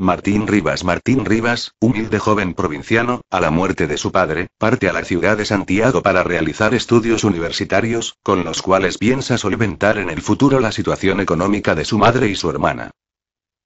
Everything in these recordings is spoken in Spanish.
Martín Rivas Martín Rivas, humilde joven provinciano, a la muerte de su padre, parte a la ciudad de Santiago para realizar estudios universitarios, con los cuales piensa solventar en el futuro la situación económica de su madre y su hermana.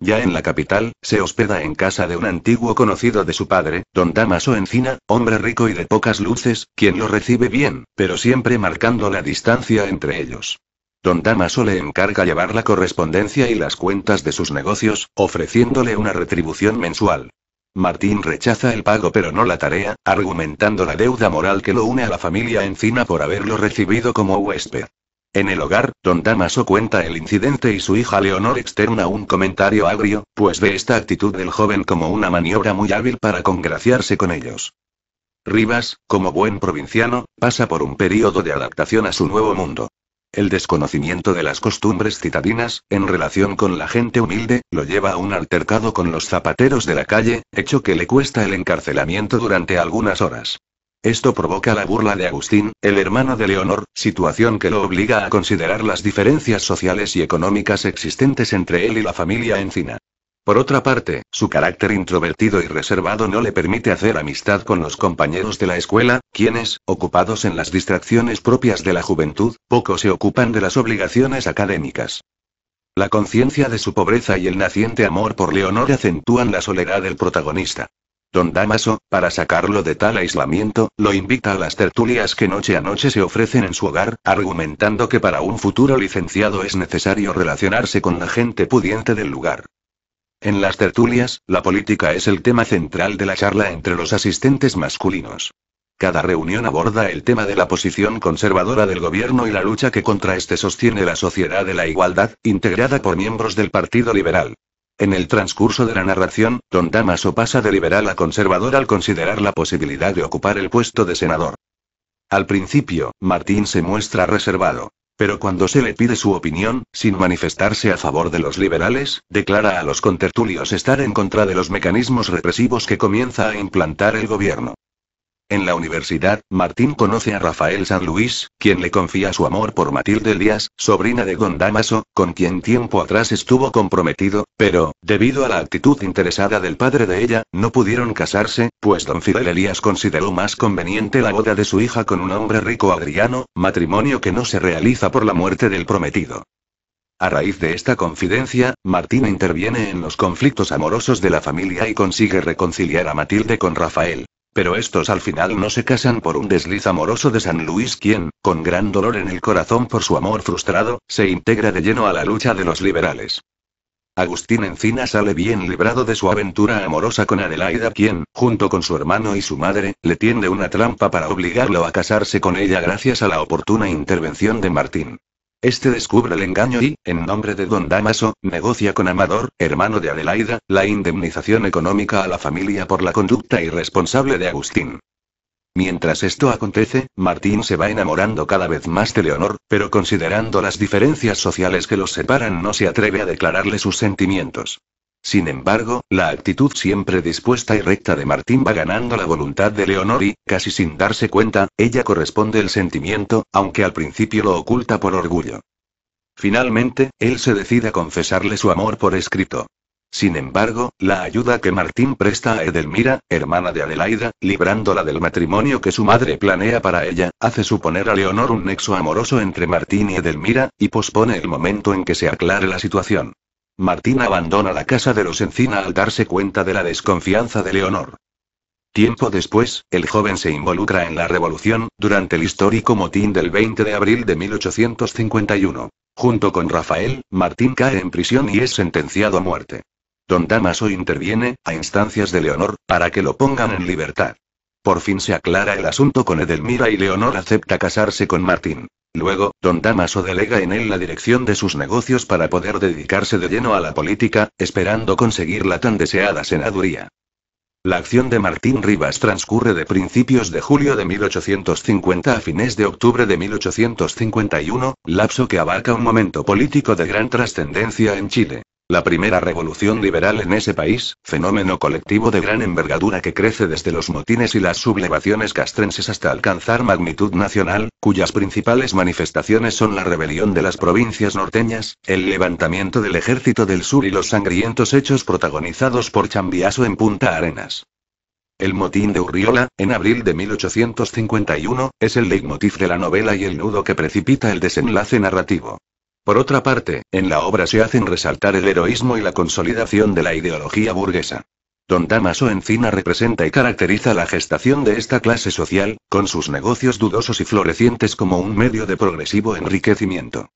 Ya en la capital, se hospeda en casa de un antiguo conocido de su padre, don Damaso Encina, hombre rico y de pocas luces, quien lo recibe bien, pero siempre marcando la distancia entre ellos. Don Damaso le encarga llevar la correspondencia y las cuentas de sus negocios, ofreciéndole una retribución mensual. Martín rechaza el pago pero no la tarea, argumentando la deuda moral que lo une a la familia Encina por haberlo recibido como huésped. En el hogar, don Damaso cuenta el incidente y su hija Leonor externa un comentario agrio, pues ve esta actitud del joven como una maniobra muy hábil para congraciarse con ellos. Rivas, como buen provinciano, pasa por un periodo de adaptación a su nuevo mundo. El desconocimiento de las costumbres citadinas, en relación con la gente humilde, lo lleva a un altercado con los zapateros de la calle, hecho que le cuesta el encarcelamiento durante algunas horas. Esto provoca la burla de Agustín, el hermano de Leonor, situación que lo obliga a considerar las diferencias sociales y económicas existentes entre él y la familia Encina. Por otra parte, su carácter introvertido y reservado no le permite hacer amistad con los compañeros de la escuela, quienes, ocupados en las distracciones propias de la juventud, poco se ocupan de las obligaciones académicas. La conciencia de su pobreza y el naciente amor por Leonor acentúan la soledad del protagonista. Don Damaso, para sacarlo de tal aislamiento, lo invita a las tertulias que noche a noche se ofrecen en su hogar, argumentando que para un futuro licenciado es necesario relacionarse con la gente pudiente del lugar. En las tertulias, la política es el tema central de la charla entre los asistentes masculinos. Cada reunión aborda el tema de la posición conservadora del gobierno y la lucha que contra este sostiene la Sociedad de la Igualdad, integrada por miembros del Partido Liberal. En el transcurso de la narración, Don Damaso pasa de liberal a conservador al considerar la posibilidad de ocupar el puesto de senador. Al principio, Martín se muestra reservado. Pero cuando se le pide su opinión, sin manifestarse a favor de los liberales, declara a los contertulios estar en contra de los mecanismos represivos que comienza a implantar el gobierno. En la universidad, Martín conoce a Rafael San Luis, quien le confía su amor por Matilde Elías, sobrina de Don Damaso, con quien tiempo atrás estuvo comprometido, pero, debido a la actitud interesada del padre de ella, no pudieron casarse, pues don Fidel Elías consideró más conveniente la boda de su hija con un hombre rico Adriano, matrimonio que no se realiza por la muerte del prometido. A raíz de esta confidencia, Martín interviene en los conflictos amorosos de la familia y consigue reconciliar a Matilde con Rafael. Pero estos al final no se casan por un desliz amoroso de San Luis quien, con gran dolor en el corazón por su amor frustrado, se integra de lleno a la lucha de los liberales. Agustín Encina sale bien librado de su aventura amorosa con Adelaida quien, junto con su hermano y su madre, le tiende una trampa para obligarlo a casarse con ella gracias a la oportuna intervención de Martín. Este descubre el engaño y, en nombre de don Damaso, negocia con Amador, hermano de Adelaida, la indemnización económica a la familia por la conducta irresponsable de Agustín. Mientras esto acontece, Martín se va enamorando cada vez más de Leonor, pero considerando las diferencias sociales que los separan no se atreve a declararle sus sentimientos. Sin embargo, la actitud siempre dispuesta y recta de Martín va ganando la voluntad de Leonor y, casi sin darse cuenta, ella corresponde el sentimiento, aunque al principio lo oculta por orgullo. Finalmente, él se decide a confesarle su amor por escrito. Sin embargo, la ayuda que Martín presta a Edelmira, hermana de Adelaida, librándola del matrimonio que su madre planea para ella, hace suponer a Leonor un nexo amoroso entre Martín y Edelmira, y pospone el momento en que se aclare la situación. Martín abandona la casa de los Encina al darse cuenta de la desconfianza de Leonor. Tiempo después, el joven se involucra en la revolución, durante el histórico motín del 20 de abril de 1851. Junto con Rafael, Martín cae en prisión y es sentenciado a muerte. Don Damaso interviene, a instancias de Leonor, para que lo pongan en libertad. Por fin se aclara el asunto con Edelmira y Leonor acepta casarse con Martín. Luego, don Damaso delega en él la dirección de sus negocios para poder dedicarse de lleno a la política, esperando conseguir la tan deseada senaduría. La acción de Martín Rivas transcurre de principios de julio de 1850 a fines de octubre de 1851, lapso que abarca un momento político de gran trascendencia en Chile. La primera revolución liberal en ese país, fenómeno colectivo de gran envergadura que crece desde los motines y las sublevaciones castrenses hasta alcanzar magnitud nacional, cuyas principales manifestaciones son la rebelión de las provincias norteñas, el levantamiento del ejército del sur y los sangrientos hechos protagonizados por Chambiaso en Punta Arenas. El motín de Urriola, en abril de 1851, es el leitmotiv de la novela y el nudo que precipita el desenlace narrativo. Por otra parte, en la obra se hacen resaltar el heroísmo y la consolidación de la ideología burguesa. Don Damaso Encina representa y caracteriza la gestación de esta clase social, con sus negocios dudosos y florecientes como un medio de progresivo enriquecimiento.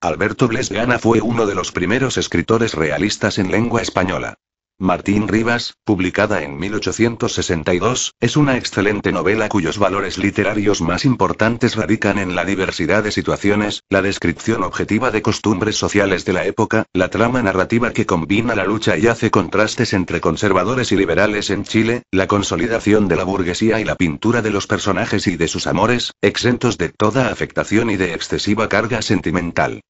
Alberto Blesgana fue uno de los primeros escritores realistas en lengua española. Martín Rivas, publicada en 1862, es una excelente novela cuyos valores literarios más importantes radican en la diversidad de situaciones, la descripción objetiva de costumbres sociales de la época, la trama narrativa que combina la lucha y hace contrastes entre conservadores y liberales en Chile, la consolidación de la burguesía y la pintura de los personajes y de sus amores, exentos de toda afectación y de excesiva carga sentimental.